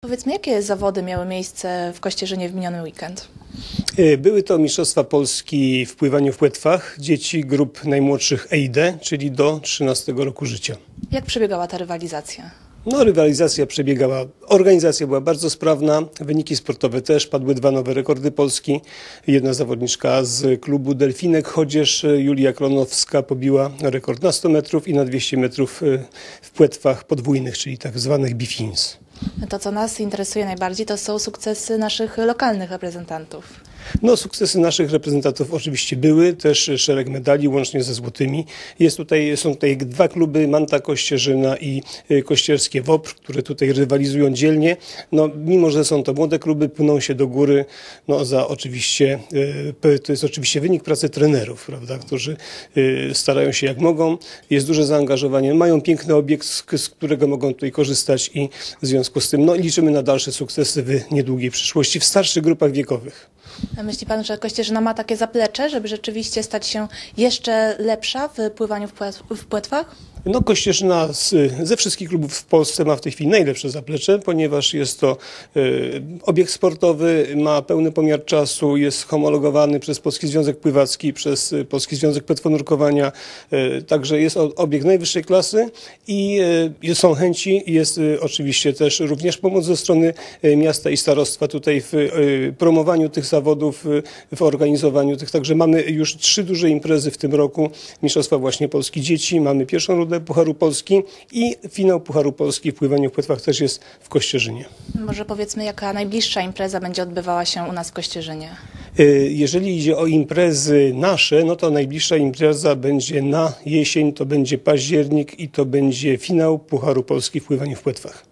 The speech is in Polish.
Powiedzmy, jakie zawody miały miejsce w Kościerzynie w miniony weekend? Y, Były to Mistrzostwa Polski w pływaniu w płetwach dzieci grup najmłodszych EID, czyli do 13 roku życia. Jak przebiegała ta rywalizacja? No, rywalizacja przebiegała, organizacja była bardzo sprawna, wyniki sportowe też, padły dwa nowe rekordy Polski. Jedna zawodniczka z klubu Delfinek, chodzież Julia Kronowska pobiła rekord na 100 metrów i na 200 metrów y, w płetwach podwójnych, czyli tak zwanych bifins. To, co nas interesuje najbardziej, to są sukcesy naszych lokalnych reprezentantów. No, sukcesy naszych reprezentantów oczywiście były, też szereg medali, łącznie ze złotymi. Jest tutaj, są tutaj dwa kluby, Manta Kościerzyna i y, Kościerskie WOPR, które tutaj rywalizują dzielnie. No, mimo, że są to młode kluby, płyną się do góry, no, za oczywiście, y, to jest oczywiście wynik pracy trenerów, prawda, którzy y, starają się jak mogą. Jest duże zaangażowanie, mają piękny obiekt, z, którego mogą tutaj korzystać i w związku z tym, no, liczymy na dalsze sukcesy w niedługiej przyszłości w starszych grupach wiekowych. A Myśli Pan, że Kościerzyna ma takie zaplecze, żeby rzeczywiście stać się jeszcze lepsza w pływaniu w, płet- w płetwach? No, Kościerzyna z, ze wszystkich klubów w Polsce ma w tej chwili najlepsze zaplecze, ponieważ jest to e, obiekt sportowy, ma pełny pomiar czasu, jest homologowany przez Polski Związek Pływacki, przez e, Polski Związek Płetwonurkowania, e, także jest obiekt najwyższej klasy i e, są chęci, jest e, oczywiście też również pomoc ze strony e, miasta i starostwa tutaj w e, promowaniu tych zawodów, e, w organizowaniu tych, także mamy już trzy duże imprezy w tym roku, Mistrzostwa właśnie Polski Dzieci, mamy pierwszą Pucharu Polski i finał Pucharu Polski w pływaniu w płetwach też jest w Kościerzynie. Może powiedzmy, jaka najbliższa impreza będzie odbywała się u nas w Kościerzynie? E, Jeżeli idzie o imprezy nasze, no to najbliższa impreza będzie na jesień, to będzie październik i to będzie finał Pucharu Polski w pływaniu w płetwach.